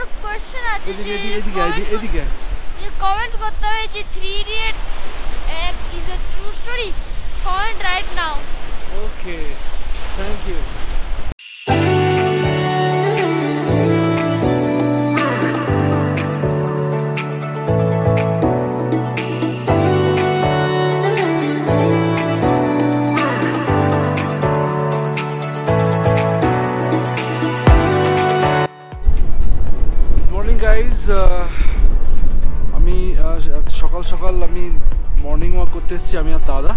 একটা কোশ্চেন আছে এদিকে যে এদিকে এদিকে এদিকে এদিকে। যে কমেন্ট করতে হবে যে three idiot is a true story comment right now okay thank you আমি সকাল সকাল আমি মর্নিং ওয়াক করতে এসেছি, আমি আর দাদা।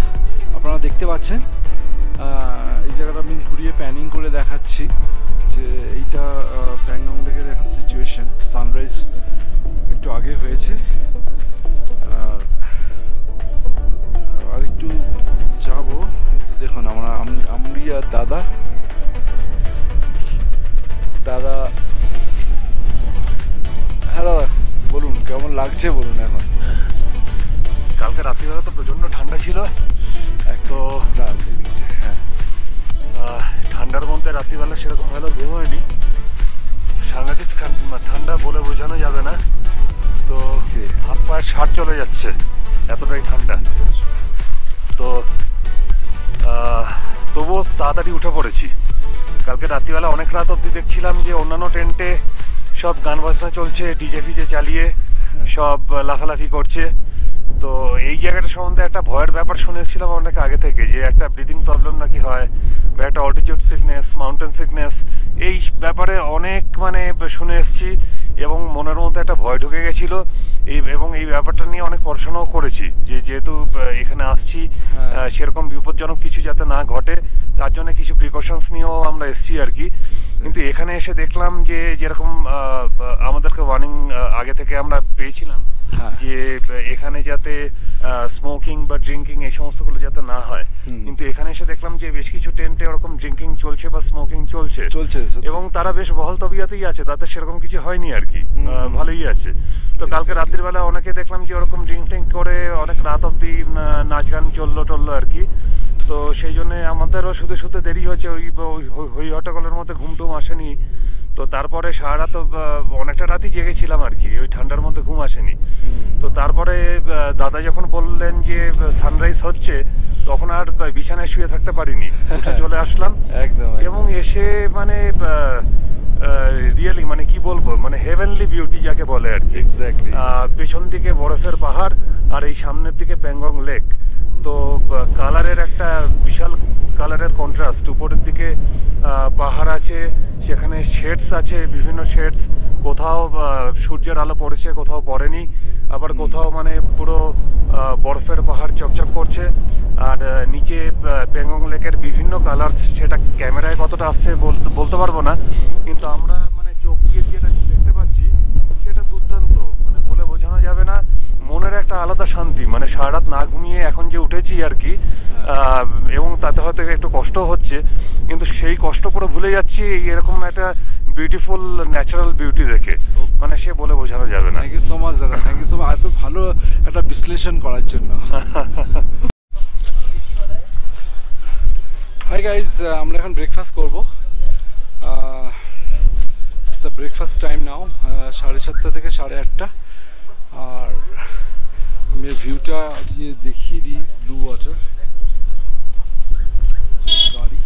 আপনারা দেখতে পাচ্ছেন। এই জায়গাটা আমি ঘুরিয়ে প্যানিং করে দেখাচ্ছি যে এইটা প্যাংগং লেকের এখন সিচুয়েশন সানরাইজ একটু আগে হয়েছে। আর একটু যাব। কিন্তু দেখুন, আমরা আম- আর দাদা কেমন বলুন এখন। কালকে রাত্রিবেলা তো প্রচণ্ড ঠান্ডা ছিল। এক তো হ্যাঁ। ঠান্ডার মধ্যে রাত্রিবেলা সেরকম ভালো ঘুম হয়নি। সাংঘাতিক ঠান- ঠান্ডা বলে বোঝানো যাবে না। তো. হাত পায়ের সার চলে যাচ্ছে এতটাই ঠান্ডা। তো তবুও তাড়াতাড়ি উঠে পড়েছি। কালকে রাত্রিবেলা অনেক রাত অবধি দেখছিলাম যে অন্যান্য টেন্টে সব গান বাজনা চলছে ডিজে ফিজে চালিয়ে। সব লাফালাফি করছে। তো এই জায়গাটা সম্বন্ধে একটা ভয়ের ব্যাপার শুনেছিলাম অনেক আগে থেকে, যে একটা ব্রিদিং প্রবলেম নাকি হয় বা একটা অল্টিটিউড সিকনেস মাউন্টেন সিকনেস এই ব্যাপারে অনেক মানে শুনে এসছি এবং মনের মধ্যে একটা ভয় ঢুকে গেছিল। এই এবং এই ব্যাপারটা নিয়ে অনেক পড়াশোনাও করেছি। যে যেহেতু এখানে আসছি হ্যাঁ। সেরকম বিপজ্জনক কিছু যাতে না ঘটে তার জন্য কিছু প্রিকশনস নিয়েও আমরা এসেছি আর কি। কিন্তু এখানে এসে দেখলাম যে যেরকম আমাদেরকে ওয়ার্নিং আগে থেকে আমরা পেয়েছিলাম হ্যাঁ। যে এখানে যাতে স্মোকিং বা ড্রিঙ্কিং এই সমস্তগুলো যাতে না হয়। কিন্তু এখানে এসে দেখলাম যে বেশ কিছু টেন্টে ওরকম ড্রিঙ্কিং চলছে বা স্মোকিং চলছে। চলছে এবং তারা বেশ বহল তবিয়াতেই আছে তাতে সেরকম কিছু হয়নি আর কি। ভালোই আছে। তো কালকে রাত্রিবেলা অনেকে দেখলাম যে ওরকম ড্রিঙ্ক টিঙ্ক করে অনেক রাত অব্দি নাচ গান চলল টললো আর কি। তো সেই জন্যে আমাদেরও শুধু শুধু দেরি হয়েছে ওই ওই হই- হট্টগোলের মধ্যে ঘুম টুম আসেনি। তো তারপরে সারা রাত অনেকটা রাতই জেগেছিলাম আর কি ওই ঠান্ডার মধ্যে ঘুম আসেনি। তো তারপরে দাদা যখন বললেন যে সানরাইজ হচ্ছে তখন আর বিছানায় শুয়ে থাকতে পারিনি। উঠে চলে আসলাম একদম এবং এসে মানে রিয়েলি মানে কি বলব? মানে হেভেনলি বিউটি যাকে বলে আর কি। পেছন দিকে বরফের পাহাড় আর এই সামনের দিকে প্যাংগং লেক তো কালারের একটা বিশাল কালারের কন্ট্রাস্ট উপরের দিকে পাহাড় আছে সেখানে শেডস আছে বিভিন্ন শেডস কোথাও সূর্যের আলো পড়েছে কোথাও পড়েনি। আবার কোথাও মানে পুরো বরফের পাহাড় চকচক করছে। আর নিচে পেঙ্গং লেকের বিভিন্ন কালার সেটা ক্যামেরায় কতটা আসছে বলতে বলতে পারব না। কিন্তু আমরা মানে চোখ দিয়ে যেটা দেখতে পাচ্ছি সেটা দুর্দান্ত মানে বলে বোঝানো যাবে না মনের একটা আলাদা শান্তি। মানে সারা রাত না ঘুমিয়ে এখন যে উঠেছি আর কি এবং তাতে হয়তো একটু কষ্ট হচ্ছে কিন্তু সেই কষ্ট পুরো ভুলে যাচ্ছি এই এরকম একটা বিউটিফুল ন্যাচারাল বিউটি দেখে। মানে সে বলে বোঝানো যাবে না। থ্যাংক ইউ সো মাচ দাদা। থ্যাংক ইউ সো মাচ এত ভালো একটা বিশ্লেষণ করার জন্য। হাই গাইজ আমরা এখন ব্রেকফাস্ট করব। ব্রেকফাস্ট টাইম নাও সাড়ে সাতটা থেকে সাড়ে আটটা। আর আমি ভিউটা দেখিয়ে দিই ব্লু ওয়াটার গাড়ি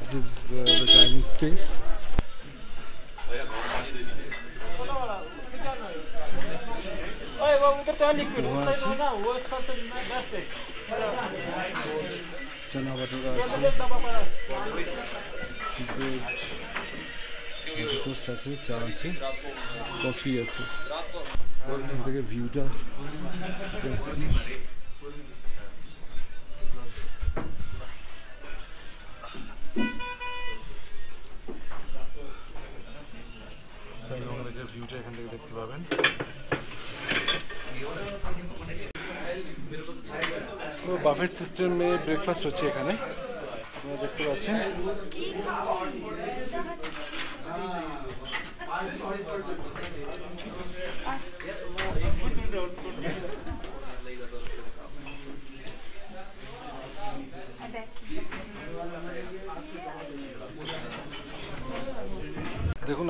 This is uh, the dining space. Poha আছে চানা বাটারা আছে ব্রেড টোস্ট আছে চা আছে, কফি আছে। এখান থেকে ভিউটা ভিউটা এখান থেকে দেখতে পাবেন বাফেট সিস্টেমে ব্রেকফাস্ট হচ্ছে এখানে। দেখতে পাচ্ছেন।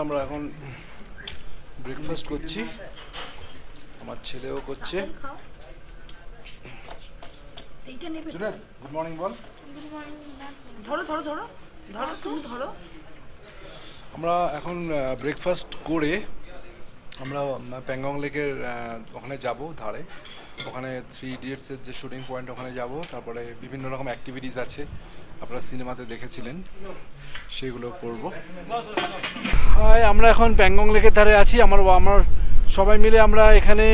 আমরা এখন ব্রেকফাস্ট করছি। আমার ছেলেও করছে। এইটা নেবে তো? গুড মর্নিং বল। ধরো ধরো ধরো। ধরো তুমি ধরো। আমরা এখন ব্রেকফাস্ট করে আমরা প্যাংগং লেকের ওখানে যাব ধারে। ওখানে থ্রি ইডিয়টসের যে শুটিং পয়েন্ট ওখানে যাব। তারপরে বিভিন্ন রকম অ্যাক্টিভিটিস আছে। আপনারা সিনেমাতে দেখেছিলেন। সেগুলো করব। হাই, আমরা এখন প্যাংগং লেকের ধারে আছি। আমার আমার সবাই মিলে আমরা এখানে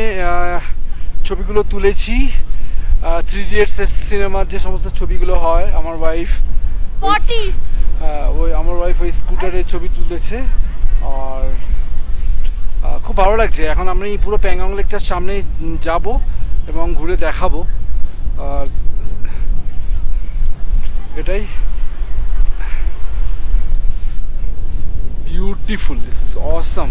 ছবিগুলো তুলেছি। থ্রি ইডিয়টসের সিনেমার যে সমস্ত ছবিগুলো হয়, আমার ওয়াইফ! হ্যাঁ ওই আমার ওয়াইফ ওই স্কুটারে ছবি তুলেছে আর খুব ভালো লাগছে। এখন আমি পুরো প্যাংগং লেকটার সামনে যাব এবং ঘুরে দেখাবো। আর এটাই। Beautiful it's awesome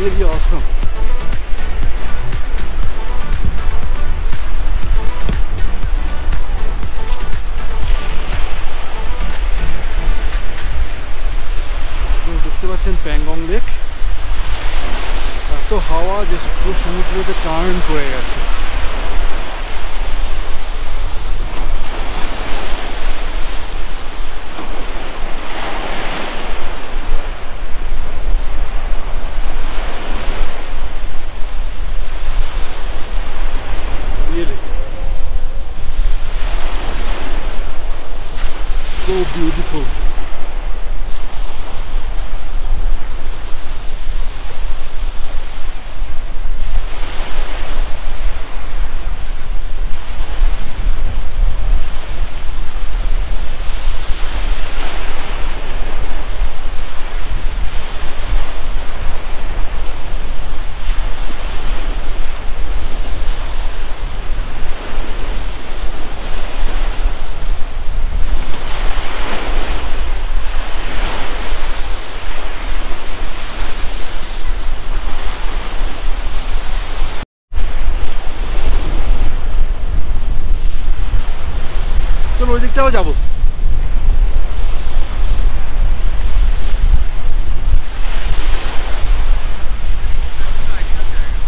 really awesome. দেখতে পাচ্ছেন প্যাংগং লেক এত হাওয়া যে পুরো সমুদ্রতে টার্ন করে গেছে Really. So beautiful. চলো ওই দিকটাও যাব।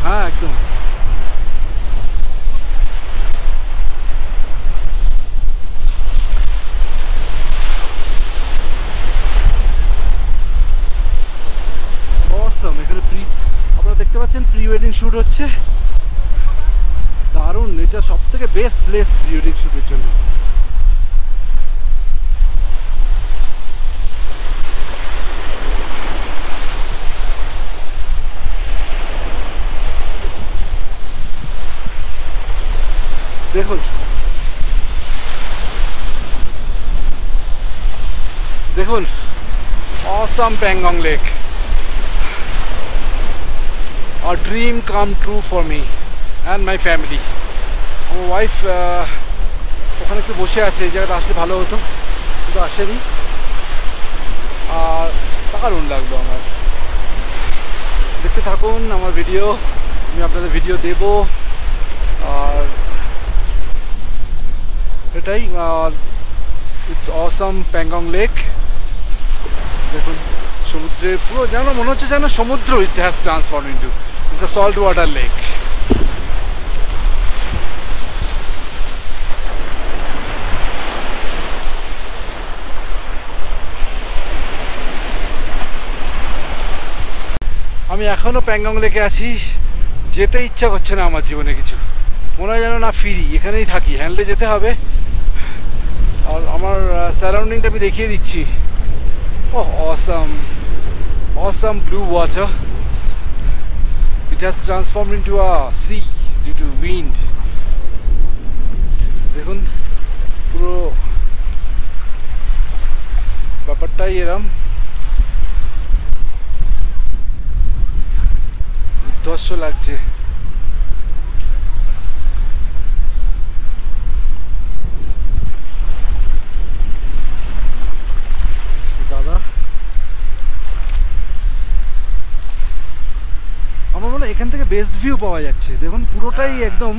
হ্যাঁ এখানে প্রি আপনারা দেখতে পাচ্ছেন প্রি ওয়েডিং হচ্ছে। দারুণ, এটা সব থেকে বেস্ট প্লেস প্রি ওয়েডিং শুটের জন্য। দেখুন। দেখুন। Awesome Pangong lake a dream come true for me and my family আমার ওয়াইফ ওখানে একটু বসে আছে, এই জায়গাটা আসলে ভালো হতো। কিন্তু আসেনি। আর দারুণ লাগল আমার। দেখতে থাকুন, আমার ভিডিও আমি আপনাদের ভিডিও দেব আর এটাই আর ইটস অসাম প্যাংগং লেক দেখুন সমুদ্রের পুরো যেন মনে হচ্ছে যেন সমুদ্র it has transform into it's a salt water lake আমি এখনও প্যাংগং লেকে আছি, যেতে ইচ্ছা করছে না আমার জীবনে কিছু। মনে হয় যেন না ফিরি, এখানেই থাকি হ্যান্ডলে যেতে হবে। আমার সারাউন্ডিংটা আমি দেখিয়ে দিচ্ছি। ও awesome awesome blue water it has transform into a sea due to wind দেখুন, পুরো ব্যাপারটাই এরম। উদ্ধর্ষ লাগছে দাদা আমার মনে হয় এখান থেকে বেস্ট ভিউ পাওয়া যাচ্ছে দেখুন পুরোটাই একদম।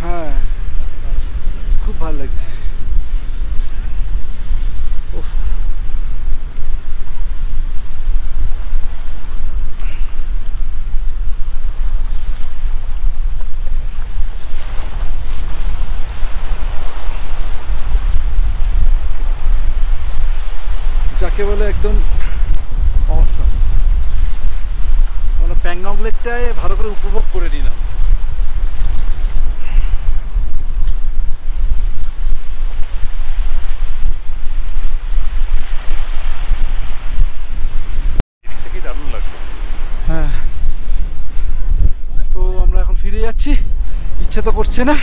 হ্যাঁ খুব ভালো লাগছে। যাকে বলে একদম অসম প্যাংগং ভালো করে উপভোগ করে নিলাম। হ্যাঁ। তো আমরা এখন ফিরে যাচ্ছি। ইচ্ছে তো করছে না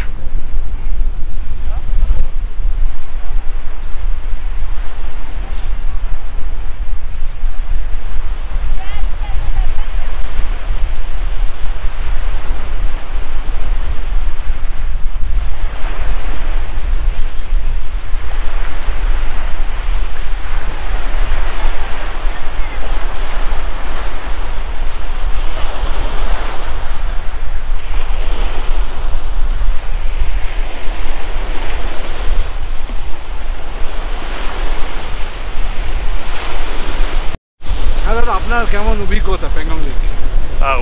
হ্যাঁ দাদা আপনার কেমন অভিজ্ঞতা প্যাংগং লেক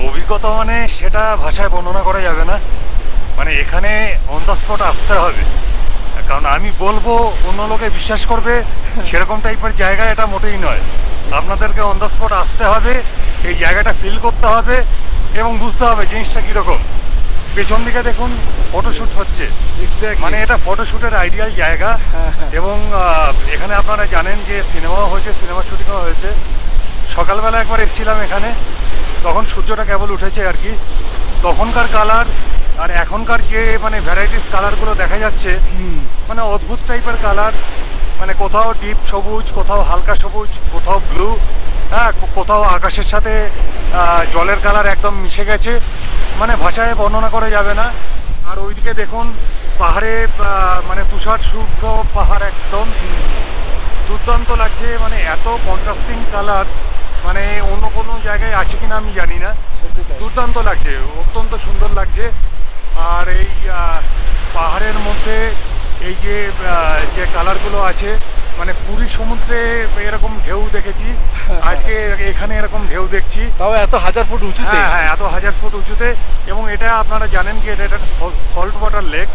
অভিজ্ঞতা মানে সেটা ভাষায় বর্ণনা করা যাবে না। মানে এখানে অন দ্য স্পট আসতে হবে। কারণ আমি বলব অন্য লোকে বিশ্বাস করবে সেরকম টাইপের জায়গা এটা মোটেই নয়। আপনাদেরকে অন দ্য স্পট আসতে হবে এই জায়গাটা ফিল করতে হবে এবং বুঝতে হবে জিনিসটা কীরকম। পেছন দিকে দেখুন ফটোশ্যুট হচ্ছে। মানে এটা ফটোশ্যুটের আইডিয়াল জায়গা। হ্যাঁ, হ্যাঁ। এবং এখানে আপনারা জানেন যে সিনেমাও হয়েছে সিনেমা শুটিংও হয়েছে। সকালবেলা একবার এসেছিলাম এখানে তখন সূর্যটা কেবল উঠেছে আর কি। তখনকার কালার আর এখনকার যে মানে ভ্যারাইটিস কালারগুলো দেখা যাচ্ছে মানে অদ্ভুত টাইপের কালার মানে কোথাও ডিপ সবুজ কোথাও হালকা সবুজ কোথাও ব্লু হ্যাঁ কোথাও আকাশের সাথে জলের কালার একদম মিশে গেছে। মানে ভাষায় বর্ণনা করা যাবে না। আর ওইদিকে দেখুন পাহাড়ে মানে তুষার শুভ্র পাহাড় একদম। দুর্দান্ত লাগছে মানে এত কন্ট্রাস্টিং কালার মানে অন্য কোনো জায়গায় আছে কিনা আমি জানি না। দুর্দান্ত লাগছে অত্যন্ত সুন্দর লাগছে। আর এই পাহাড়ের মধ্যে এই যে যে কালারগুলো আছে মানে পুরী সমুদ্রে এরকম ঢেউ দেখেছি। আজকে এখানে এরকম ঢেউ দেখছি। তাও এত হাজার ফুট উঁচুতে? হ্যাঁ হ্যাঁ এত হাজার ফুট উঁচুতে। এবং এটা আপনারা জানেন কি এটা একটা সল্ট ওয়াটার লেক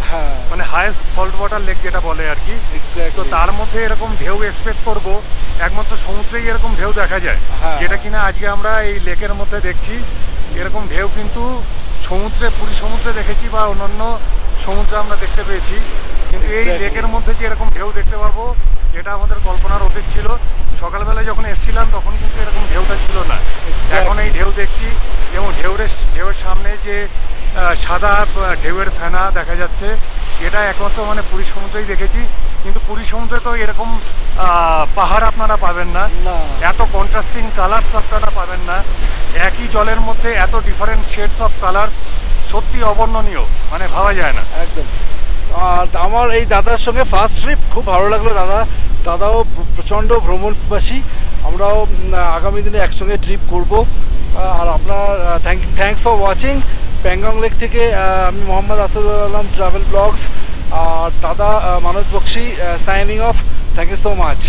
মানে হায়েস্ট সল্ট ওয়াটার লেক যেটা বলে আর কি। তো তার মধ্যে এরকম ঢেউ এক্সপেক্ট করব। একমাত্র সমুদ্রেই এরকম ঢেউ দেখা যায়। হ্যাঁ। যেটা কিনা আজকে আমরা এই লেকের মধ্যে দেখছি। এরকম ঢেউ কিন্তু সমুদ্রে পুরী সমুদ্রে দেখেছি বা অন্যান্য সমুদ্রে আমরা দেখতে পেয়েছি। কিন্তু এই লেকের মধ্যে যে এরকম ঢেউ দেখতে পারব এটা আমাদের কল্পনার অতীত ছিল। সকালবেলা যখন এসেছিলাম তখন কিন্তু এরকম ঢেউটা ছিল না। এখন এই ঢেউ দেখছি এবং ঢেউরের ঢেউয়ের সামনে যে সাদা ঢেউয়ের ফেনা দেখা যাচ্ছে। এটা একমাত্র মানে পুরী সমুদ্রেই দেখেছি কিন্তু পুরী সমুদ্রে তো এরকম পাহাড় আপনারা পাবেন না এত কন্ট্রাস্টিং কালার্স আপনারা পাবেন না একই জলের মধ্যে এত ডিফারেন্ট শেডস অফ কালার্স সত্যি অবর্ণনীয় মানে ভাবা যায় না। একদম। আর আমার এই দাদার সঙ্গে ফার্স্ট ট্রিপ খুব ভালো লাগল দাদা দাদাও প্রচণ্ড ভ্রমণবাসী আমরাও আগামী দিনে একসঙ্গে ট্রিপ করব। আর আপনার thank thanks for watching Pangong lake থেকে আমি মোহাম্মদ আসাদুল আলম ট্রাভেল ব্লগস আর দাদা Manas Bakshi signing off thank you so much